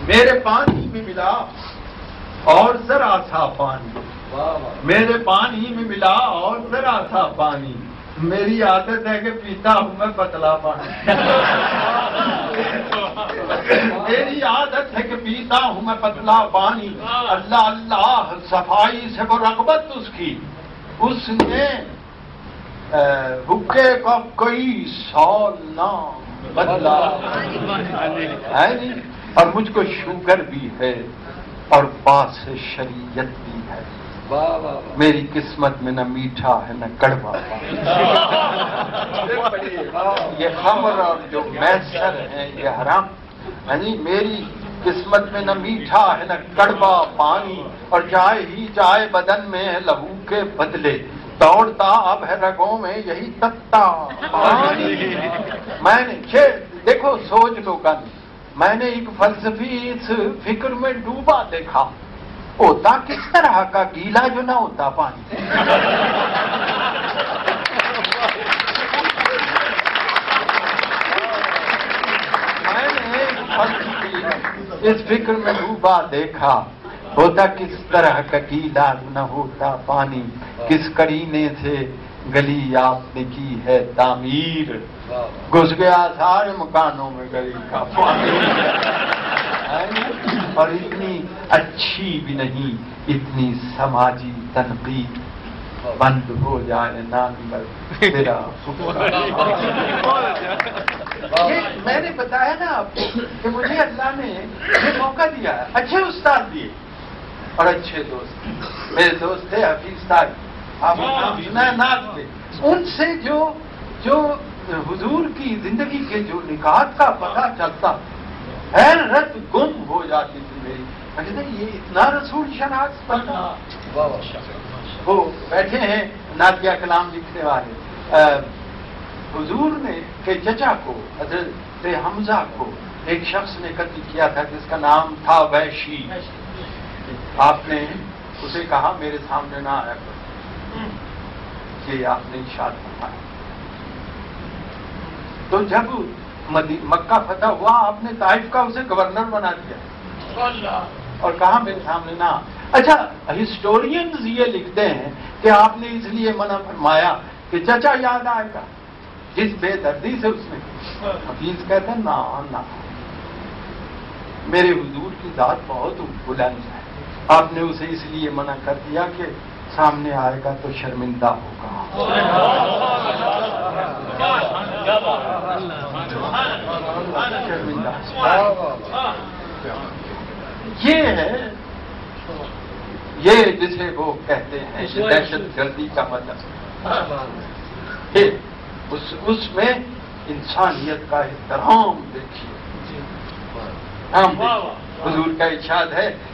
میرے پانی میں ملا اور ذرا سا پانی۔ میرے پانی میں ملا اور ذرا سا پانی۔ میری عادت ہے کہ پیتا ہوں میں پتلا پانی۔ میری عادت ہے کہ پیتا ہوں میں پتلا پانی۔ اللہ اللہ، صفائی سے وہ رغبت اس کی۔ اس نے حکے کا کوئی سال نہ بدلا۔ ہے نہیں اور مجھ کو شوگر بھی ہے اور پاس شریعت بھی ہے۔ میری قسمت میں نہ میٹھا ہے، نہ کڑوا۔ یہ خمر اور جو میسر ہے یہ حرام۔ یعنی میری قسمت میں نہ میٹھا ہے، نہ کڑوا پانی۔ اور چائے ہی چائے بدن میں ہے لہو کے بدلے۔ دوڑتا اب ہے رگوں میں یہی پانی میں نے دیکھو سوچ لو گن میں نے ایک فلسفی اس فکر میں ڈوبا دیکھا۔ ہوتا کس طرح کا گیلا جو نہ ہوتا پانی۔ میں نے اس فکر میں ڈوبا دیکھا۔ ہوتا کس طرح کا نہ ہوتا پانی؟ کس کرینے سے گلی آپ نے کی ہے تعمیر؟ گھس گیا سارے مکانوں میں گلی کا پانی۔ اور اتنی اچھی بھی نہیں، اتنی سماجی تنقید۔ بند ہو جائے نام تیرا میں نے بتایا نا آپ کو کہ مجھے اللہ نے یہ موقع دیا اچھے استاد دیے۔ اور اچھے دوست میرے دوست تھے حفیظ تاج آپ تھے ان سے جو جو حضور کی زندگی کے جو نکات کا پتہ چلتا حیرت گم ہو جاتی تھی میری۔ یہ اتنا رسول شناخت وہ بیٹھے ہیں نادیہ کلام لکھنے والے۔ حضور نے کہ چچا کو حضرت حمزہ کو ایک شخص نے قتل کیا تھا جس کا نام تھا ویشی۔ آپ نے اسے کہا میرے سامنے نہ آیا یہ آپ نے اشاد فرمایا۔ تو جب مکہ فتح ہوا آپ نے طائف کا اسے گورنر بنا دیا اور کہا میرے سامنے نہ اچھا ہسٹورینز یہ لکھتے ہیں کہ آپ نے اس لیے منع فرمایا کہ چچا یاد آئے گا۔ جس بے دردی سے اس نے حفیظ کہتے ہیں نا نا میرے حضور کی ذات بہت بلند ہے۔ آپ نے اسے اس لیے منع کر دیا کہ سامنے آئے گا تو شرمندہ ہوگا۔ شرمندہ یہ ہے، یہ جسے وہ کہتے ہیں دہشت گردی کا مطلب اس میں انسانیت کا احترام دیکھیے۔ ہاں، حضور کا ارشاد ہے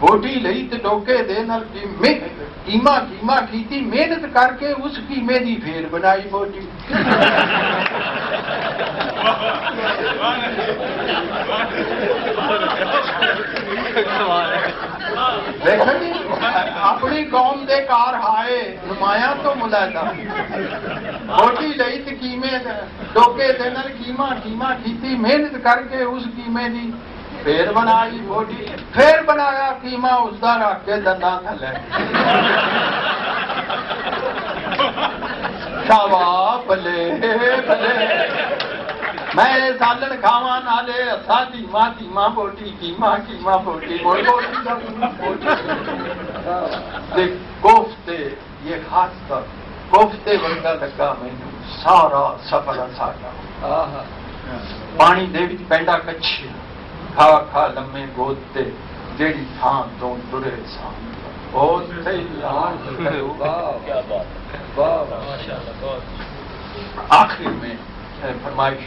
بوٹی لئی تے ٹوکے دینا کیما کیما کیتی محنت کر کے اس کیمے دی پھیر بنائی بوٹی اپنی قوم دے کار ہائے نمایاں تو ملاحدہ بوٹی لئی تے کیمے ٹوکے دینا کیما کیما کیتی محنت کر کے اس کیمے دی پھر بنائی بوٹی پھر بنایا کیما اس کا رکھ کے دندا تھلے۔ شاوا بلے بلے میں سالن کھاوا نالے اصا تیما تیما بوٹی کیما کیما بوٹی بوٹی کوفتے یہ خاص کر کوفتے ورگا لگا مینو سارا سفر ساڈا پانی دے پینڈا کچھ۔ کھا کھا لمے گودتے جیڑی تھان تو ترے سان آخر میں فرمائش